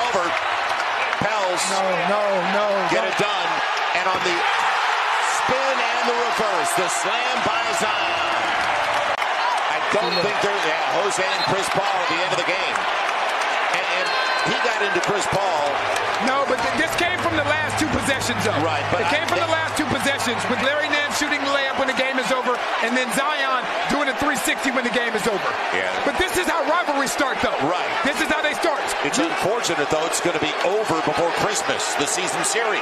over. Pels. No, no, no. Get it done. And on the spin and the reverse, the slam by Zion. I don't think there's Yeah, Jose and Chris Paul at the end of the game. And, and he got into Chris Paul. No, but th- this came from the last two possessions, though. Right, but it came I- from the last two possessions with Larry Nance shooting the layup when the game is over, and then Zion doing a 360 when the game is over. Yeah. But this is how rivalries start, though. Right. Unfortunate, though, it's going to be over before Christmas, the season series.